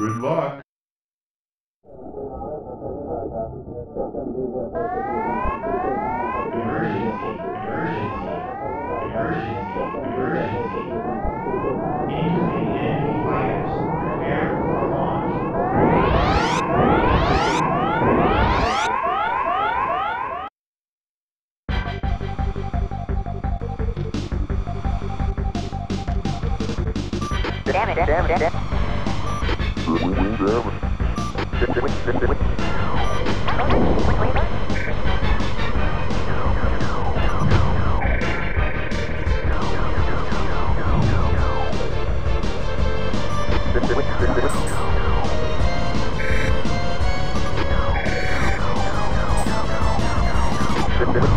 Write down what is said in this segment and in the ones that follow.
Good luck. Damn it, damn it, damn it. Incoming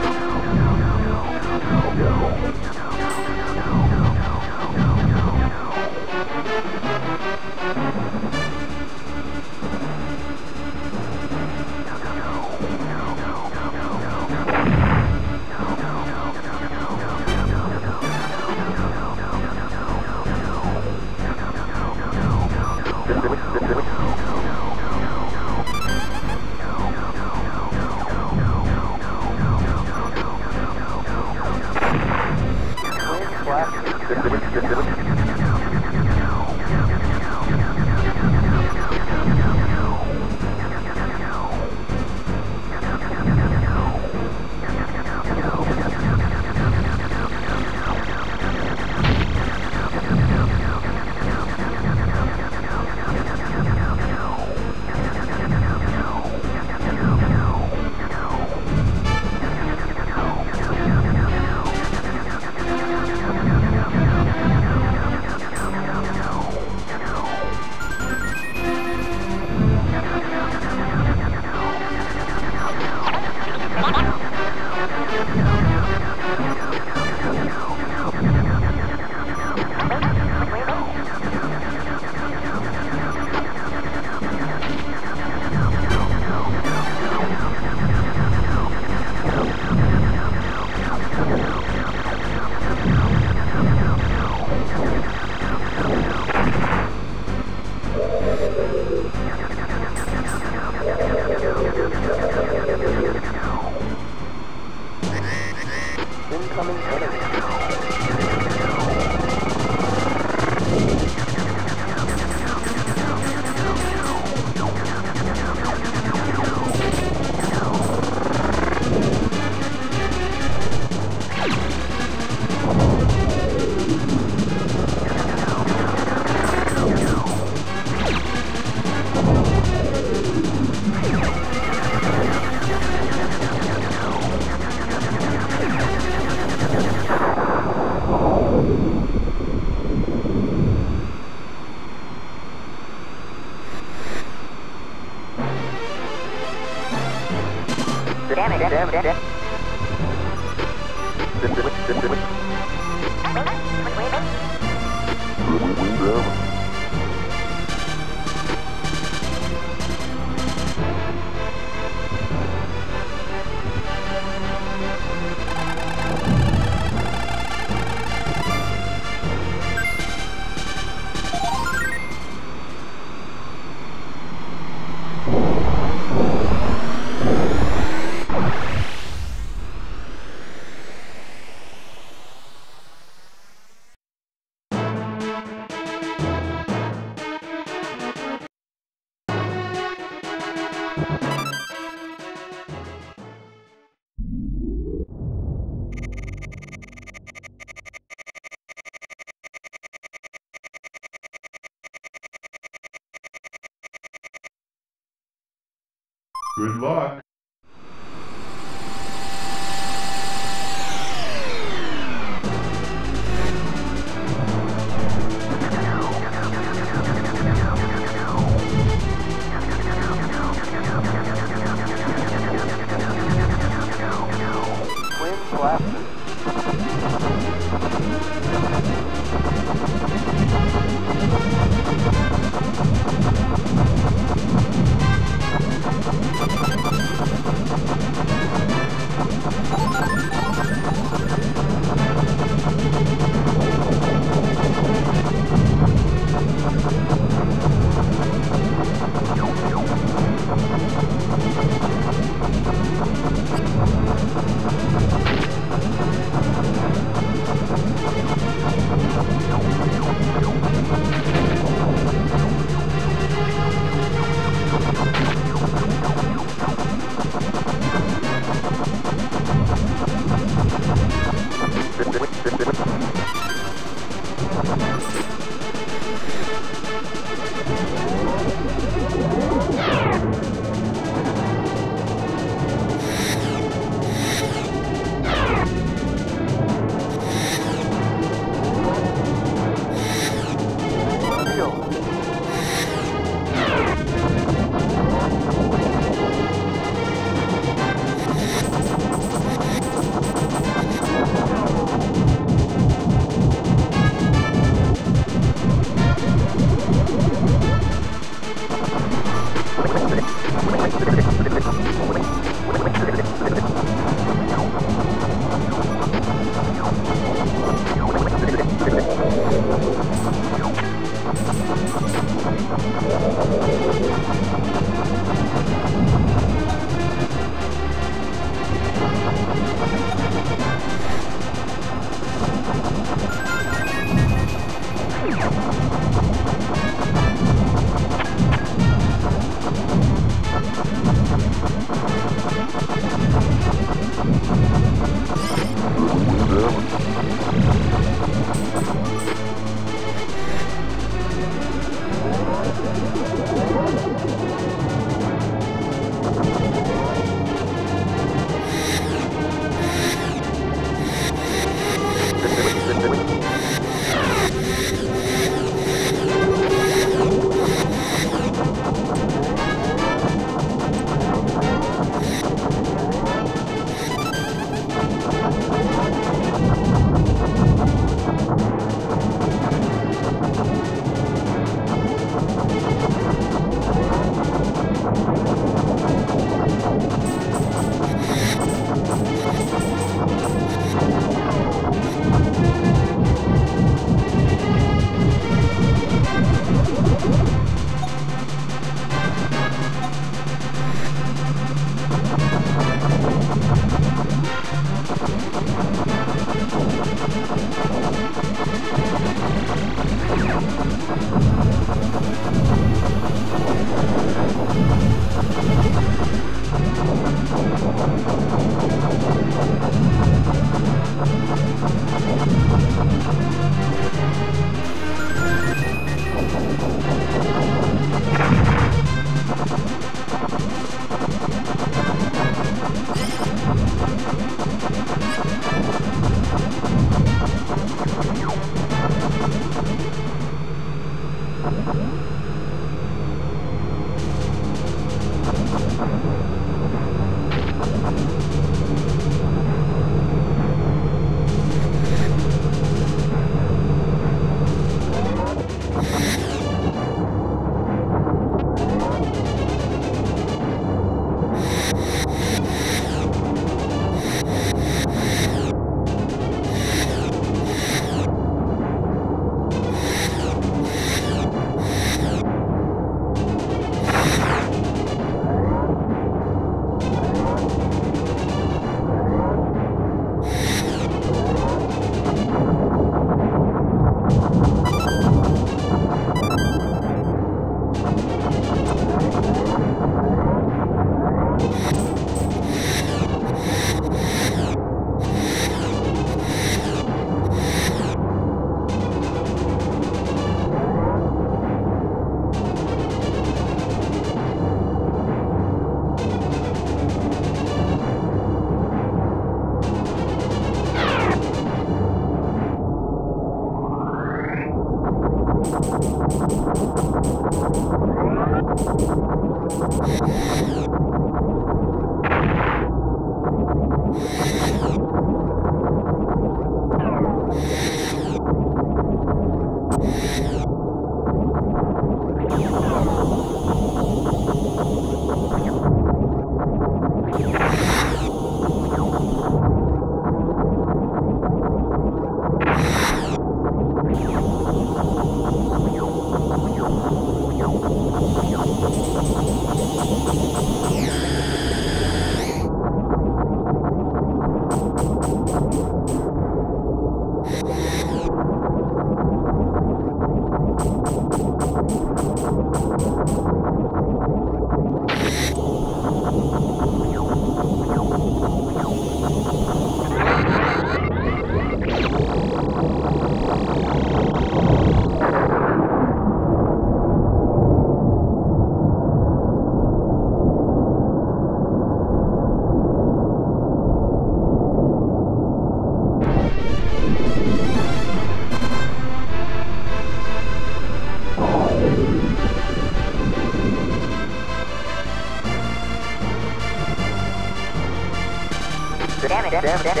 Damn damn damn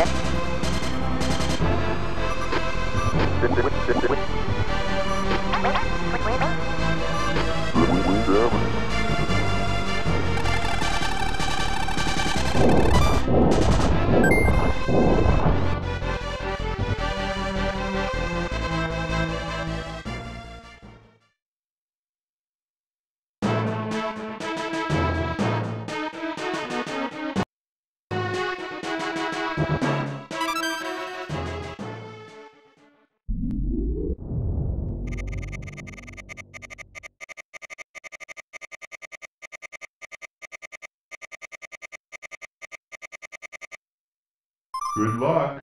Good luck.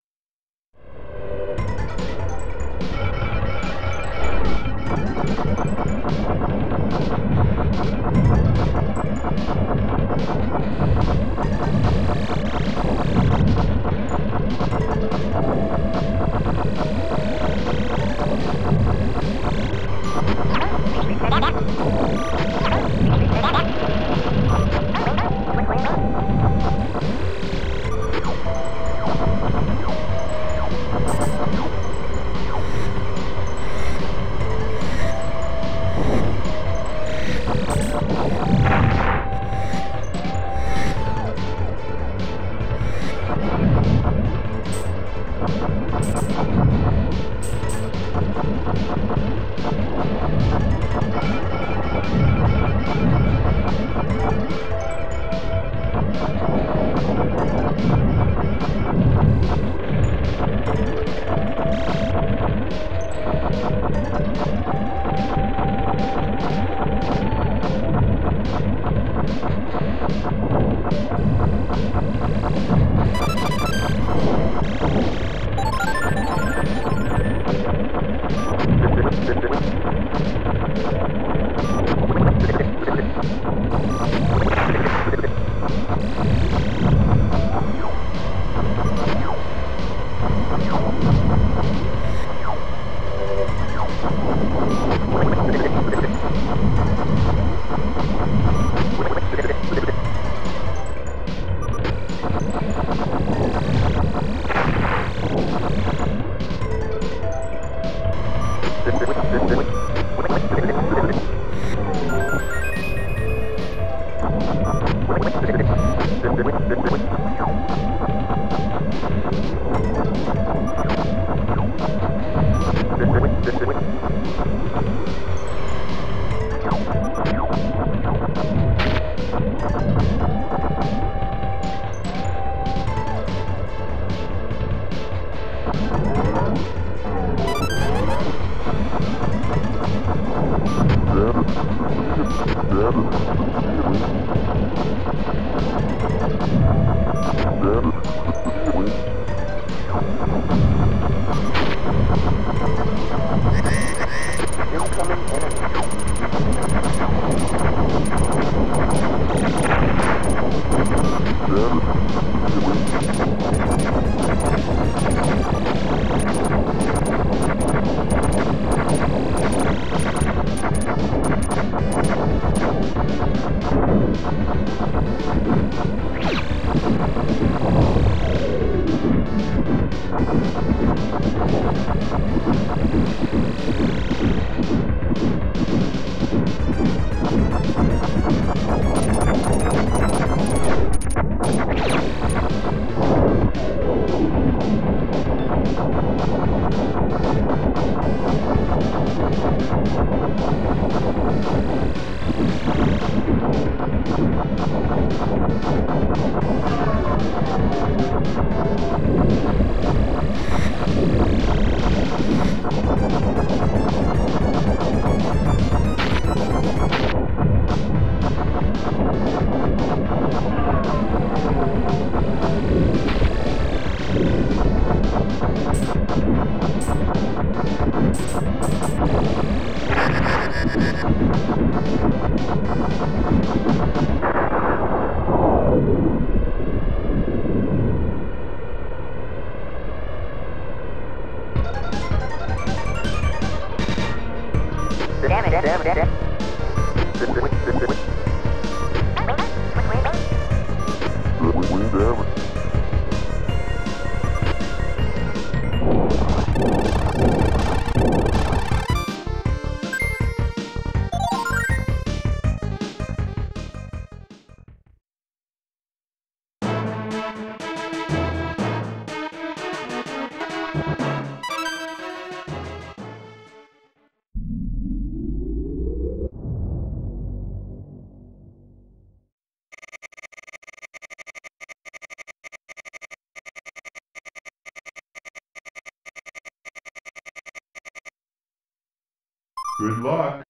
Good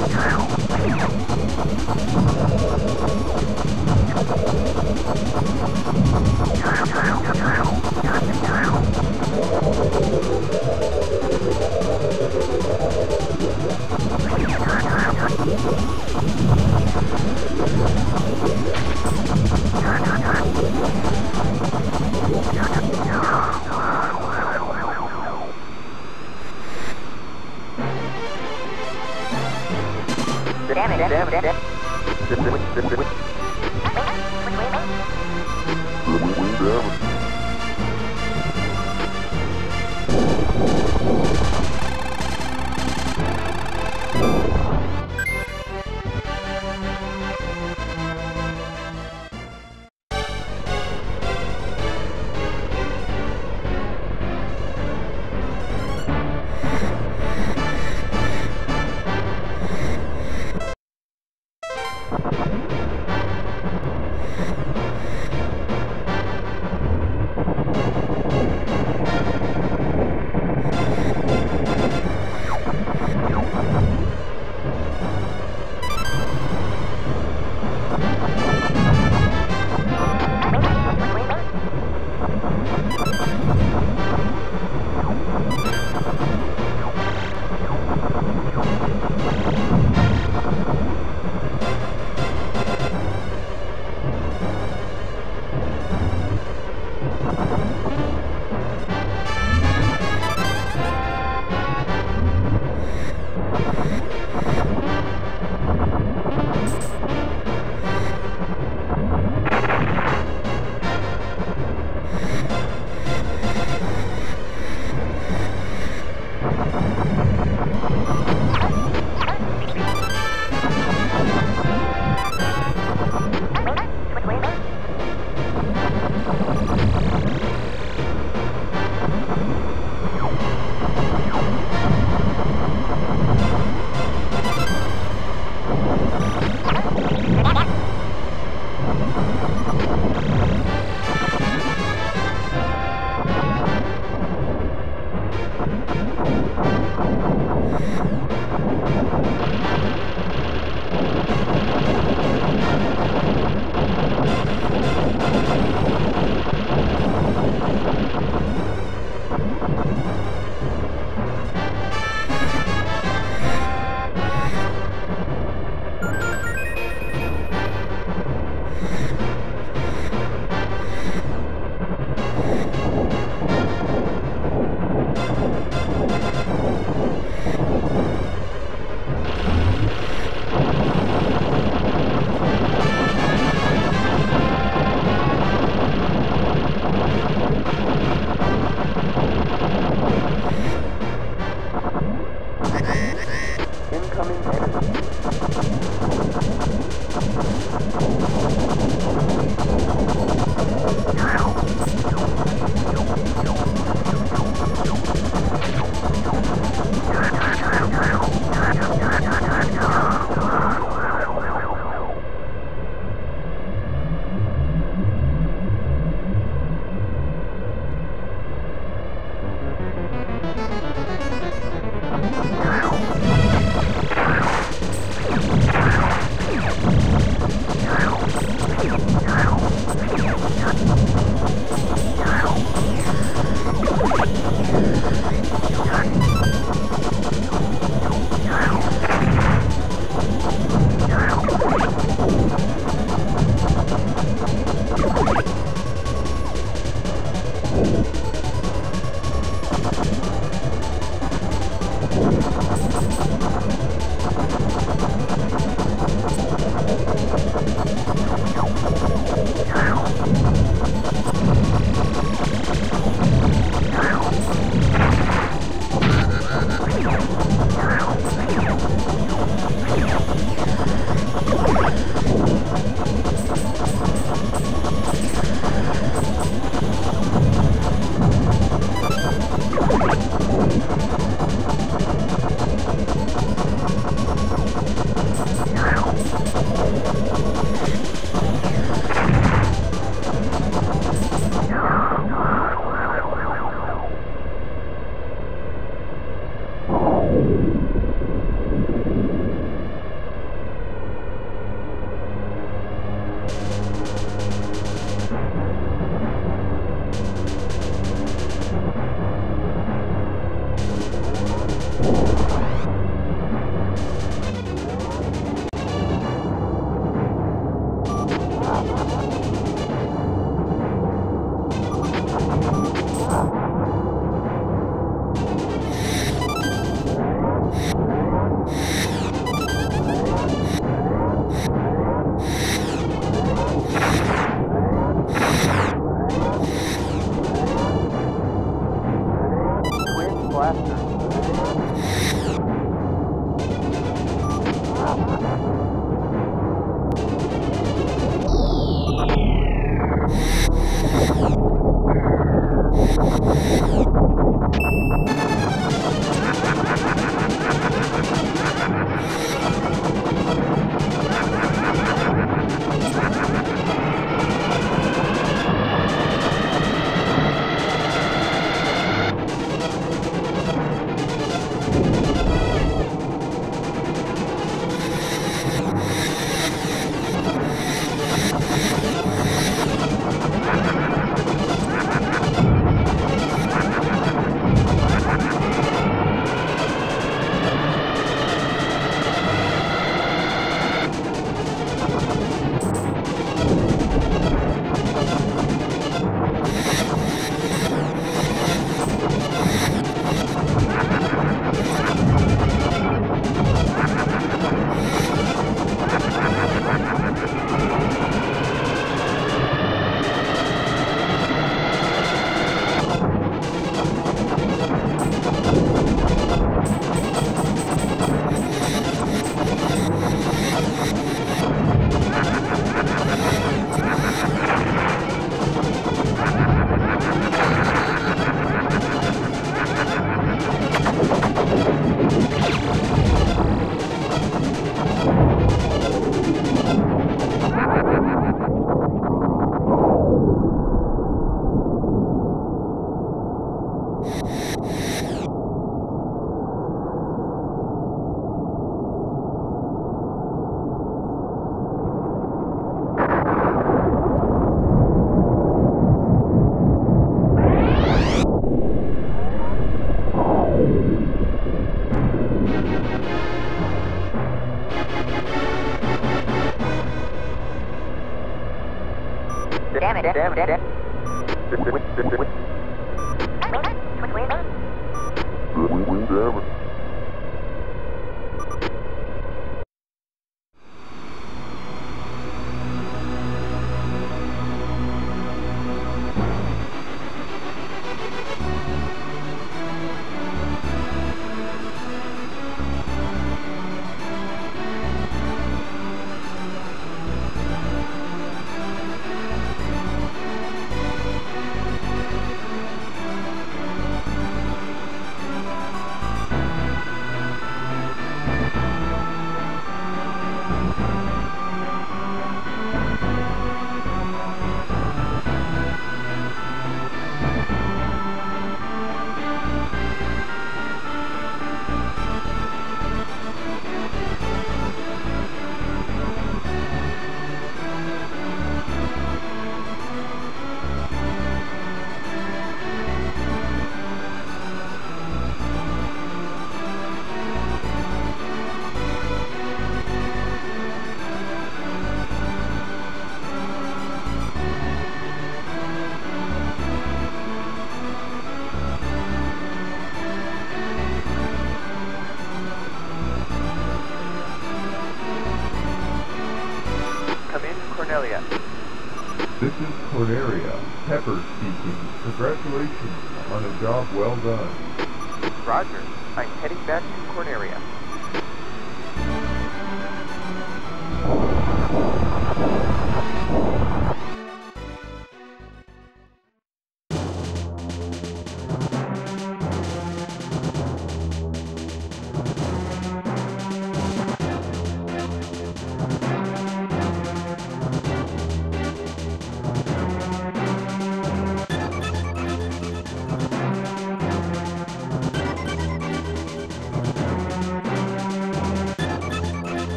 luck.